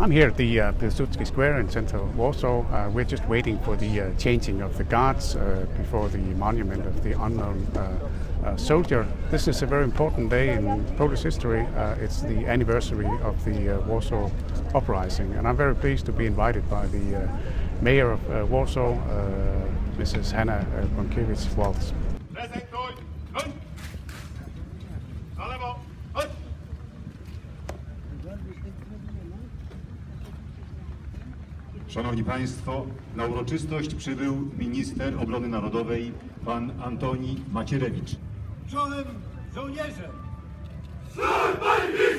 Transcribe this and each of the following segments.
I'm here at the uh, Pilsudski Square in central Warsaw. Uh, we're just waiting for the uh, changing of the guards uh, before the monument of the unknown uh, uh, soldier. This is a very important day in Polish history. Uh, it's the anniversary of the Warsaw uprising, and I'm very pleased to be invited by the mayor of Warsaw, Mrs. Hanna Gronkiewicz-Waltz. Szanowni Państwo, na uroczystość przybył minister obrony narodowej pan Antoni Macierewicz. Czołem żołnierzem! Prezentuj!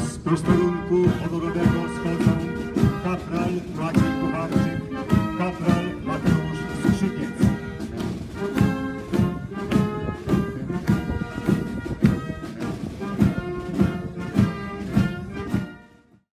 Z posterunku honorowego schodzą kapral Maciej